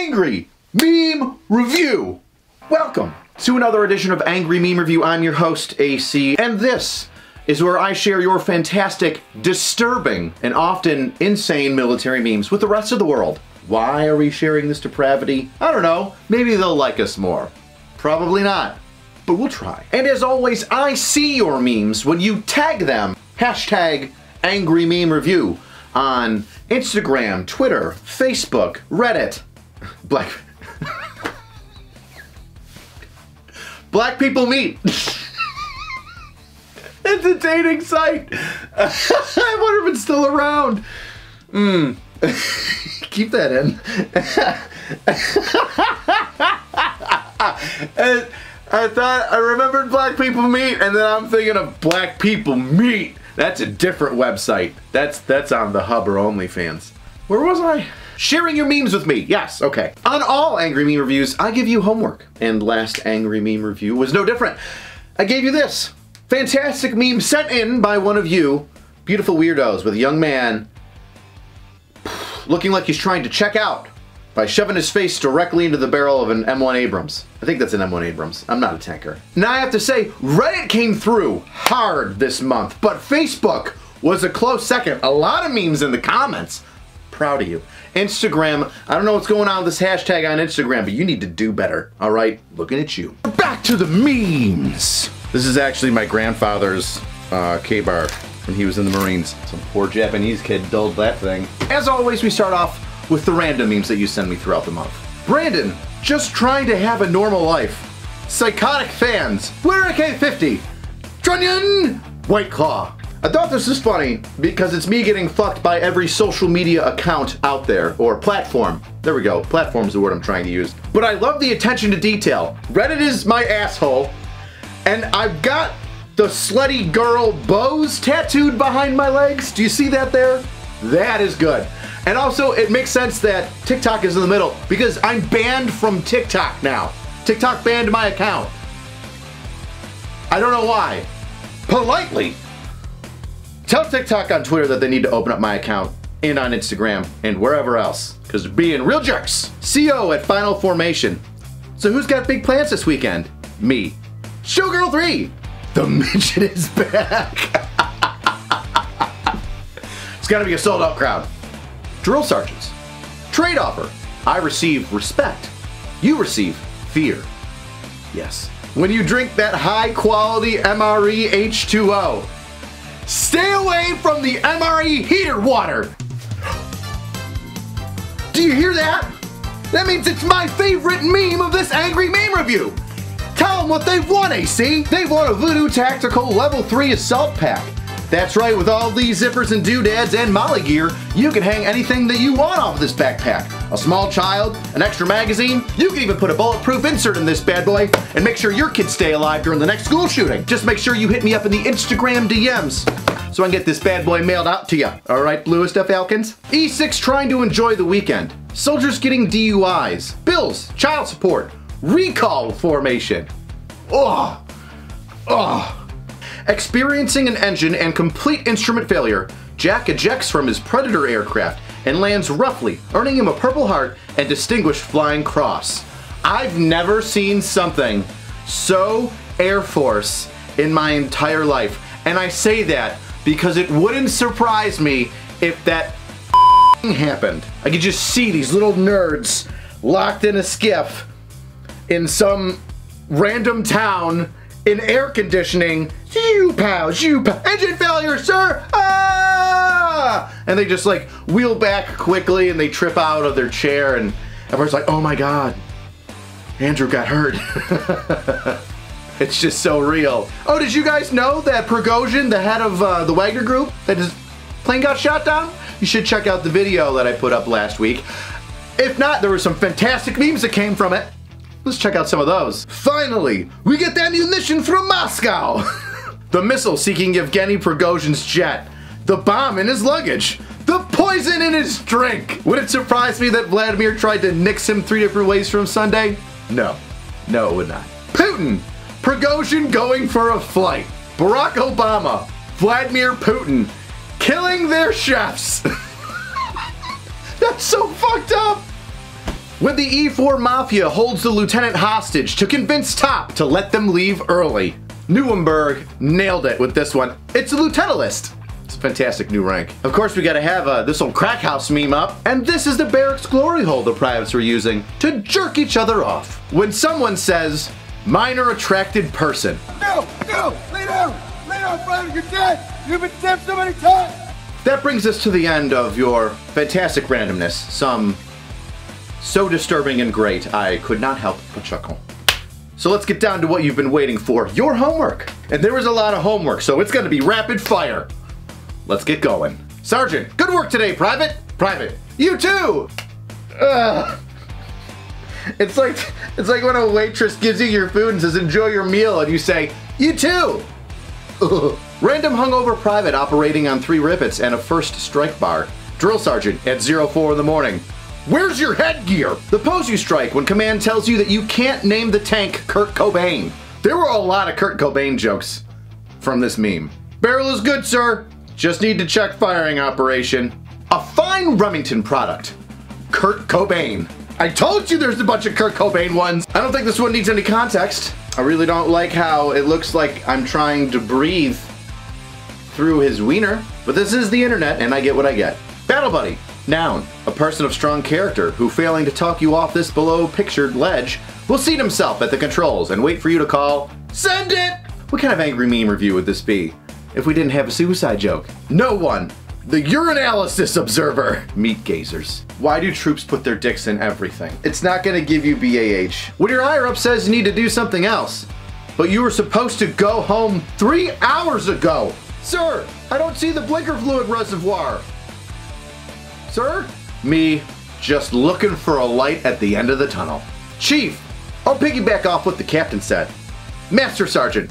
Angry Meme Review. Welcome to another edition of Angry Meme Review. I'm your host, AC, and this is where I share your fantastic, disturbing, and often insane military memes with the rest of the world. Why are we sharing this depravity? I don't know. Maybe they'll like us more. Probably not. But we'll try. And as always, I see your memes when you tag them. Hashtag Angry Meme Review on Instagram, Twitter, Facebook, Reddit, Black. Black People Meet. it's a dating site. I wonder if it's still around. Hmm. Keep that in. and I thought I remembered Black People Meet, and then I'm thinking of Black People Meet. That's a different website. That's that's on the Hub or OnlyFans. Where was I? Sharing your memes with me. Yes, okay. On all Angry Meme reviews, I give you homework. And last Angry Meme review was no different. I gave you this. Fantastic meme sent in by one of you, beautiful weirdos, with a young man looking like he's trying to check out by shoving his face directly into the barrel of an M1 Abrams. I think that's an M1 Abrams. I'm not a tanker. Now I have to say, Reddit came through hard this month, but Facebook was a close second. A lot of memes in the comments. Proud of you. Instagram, I don't know what's going on with this hashtag on Instagram, but you need to do better, all right? Looking at you. Back to the memes. This is actually my grandfather's uh, Ka-Bar when he was in the Marines. Some poor Japanese kid dulled that thing. As always, we start off with the random memes that you send me throughout the month. Brandon, just trying to have a normal life. Psychotic fans, wear a K50. Trunnion, White Claw. I thought this was funny because it's me getting fucked by every social media account out there, or platform. There we go, platform's the word I'm trying to use. But I love the attention to detail. Reddit is my asshole, and I've got the slutty girl bows tattooed behind my legs. Do you see that there? That is good. And also, it makes sense that TikTok is in the middle because I'm banned from TikTok now. TikTok banned my account. I don't know why. Politely. Tell TikTok on Twitter that they need to open up my account and on Instagram and wherever else because they're being real jerks. CO at Final Formation. So who's got big plans this weekend? Me. Showgirl 3. The midget is back. it's gotta be a sold out crowd. Drill sergeants. Trade offer. I receive respect. You receive fear. Yes. When you drink that high quality MRE H2O, stay away from the MRE heater water. Do you hear that? That means it's my favorite meme of this angry meme review. Tell them what they've won, AC. They've won a Voodoo Tactical Level 3 Assault Pack. That's right, with all these zippers and doodads and MOLLE gear, you can hang anything that you want off of this backpack. A small child, an extra magazine, you can even put a bulletproof insert in this bad boy and make sure your kids stay alive during the next school shooting. Just make sure you hit me up in the Instagram DMs so I can get this bad boy mailed out to you. All right, bluest of Falcons? E6 trying to enjoy the weekend. Soldiers getting DUIs. Bills, child support, recall formation. Oh, oh. Experiencing an engine and complete instrument failure, Jack ejects from his Predator aircraft and lands roughly, earning him a Purple Heart and Distinguished Flying Cross. I've never seen something so Air Force in my entire life. And I say that because it wouldn't surprise me if that happened. I could just see these little nerds locked in a SCIF in some random town in air conditioning. Shoo pow, shoo pow. Engine failure, sir! Ah! And they just like wheel back quickly and they trip out of their chair and everyone's like, oh my god, Andrew got hurt. it's just so real. Oh, did you guys know that Prigozhin, the head of uh, the Wagner Group, that his plane got shot down? You should check out the video that I put up last week. If not, there were some fantastic memes that came from it. Let's check out some of those. Finally, we get ammunition from Moscow. the missile seeking Evgeny Prigozhin's jet. The bomb in his luggage. The poison in his drink. Would it surprise me that Vladimir tried to nix him three different ways from Sunday? No. No, it would not. Putin. Prigozhin going for a flight. Barack Obama. Vladimir Putin. Killing their chefs. That's so fucked up. When the E4 Mafia holds the lieutenant hostage to convince Top to let them leave early. Newenberg nailed it with this one. It's a lieutenant It's a fantastic new rank. Of course, we gotta have uh, this old crack house meme up. And this is the barracks glory hole the privates were using to jerk each other off. When someone says, minor attracted person. No, no, lay down, lay down, brother, you're dead. You've been stabbed so many times. That brings us to the end of your fantastic randomness. Some so disturbing and great, I could not help but chuckle. So let's get down to what you've been waiting for, your homework. And there was a lot of homework, so it's gonna be rapid fire. Let's get going. Sergeant, good work today, Private. Private, you too. Ugh. It's like it's like when a waitress gives you your food and says enjoy your meal and you say, you too. Ugh. Random hungover private operating on three Rip Its and a first strike bar. Drill sergeant at 04 in the morning. Where's your headgear? The pose you strike when command tells you that you can't name the tank Kurt Cobain. There were a lot of Kurt Cobain jokes from this meme. Barrel is good, sir. Just need to check firing operation. A fine Remington product. Kurt Cobain. I told you there's a bunch of Kurt Cobain ones. I don't think this one needs any context. I really don't like how it looks like I'm trying to breathe through his wiener, but this is the internet and I get what I get. Battle Buddy. Noun. A person of strong character who, failing to talk you off this below pictured ledge, will seat himself at the controls and wait for you to call, SEND IT! What kind of angry meme review would this be if we didn't have a suicide joke? No one. The urinalysis observer. Meat gazers. Why do troops put their dicks in everything? It's not gonna give you BAH. When your higher up says you need to do something else, but you were supposed to go home three hours ago. Sir, I don't see the blinker fluid reservoir. Sir? Me, just looking for a light at the end of the tunnel. Chief, I'll piggyback off what the captain said. Master Sergeant,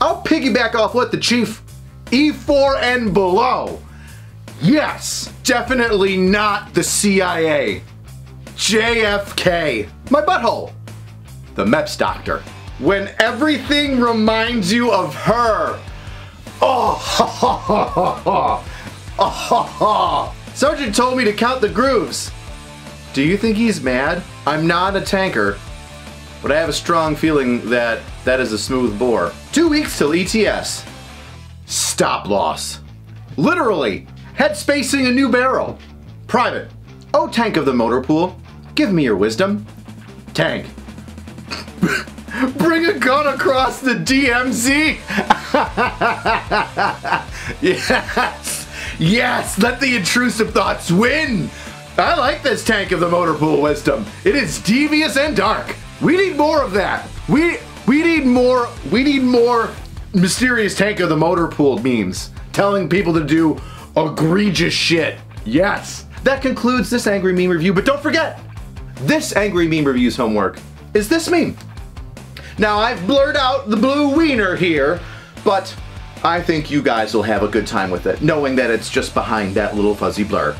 I'll piggyback off what the chief E4 and below. Yes, definitely not the CIA. JFK. My butthole. The MEPS doctor. When everything reminds you of her. Oh, ha, ha, ha, ha, ha. Oh, ha, ha. Sergeant told me to count the grooves. Do you think he's mad? I'm not a tanker, but I have a strong feeling that that is a smooth bore. Two weeks till ETS. Stop loss. Literally, head spacing a new barrel. Private. Oh, tank of the motor pool, give me your wisdom. Tank. Bring a gun across the DMZ. yes. Yes, let the intrusive thoughts win. I like this tank of the motor pool wisdom. It is devious and dark. We need more of that. We we need more we need more mysterious tank of the motor pool memes telling people to do egregious shit. Yes. That concludes this angry meme review, but don't forget, this angry meme review's homework is this meme. Now I've blurred out the blue wiener here, but I think you guys will have a good time with it, knowing that it's just behind that little fuzzy blur.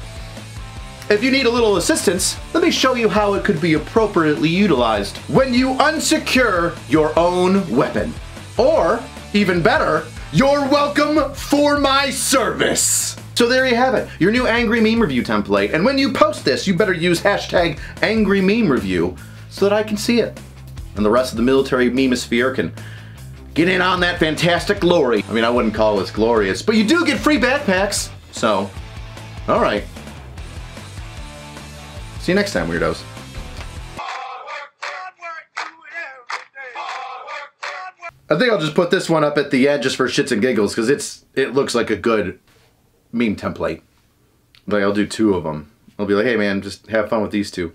If you need a little assistance, let me show you how it could be appropriately utilized when you unsecure your own weapon. Or, even better, you're welcome for my service. So there you have it, your new Angry Meme Review template. And when you post this, you better use hashtag Angry Meme Review so that I can see it. And the rest of the military memosphere can get in on that fantastic glory. I mean, I wouldn't call this glorious, but you do get free backpacks. So, all right. See you next time, weirdos. I think I'll just put this one up at the end just for shits and giggles because it's it looks like a good meme template. Like I'll do two of them. I'll be like, hey man, just have fun with these two.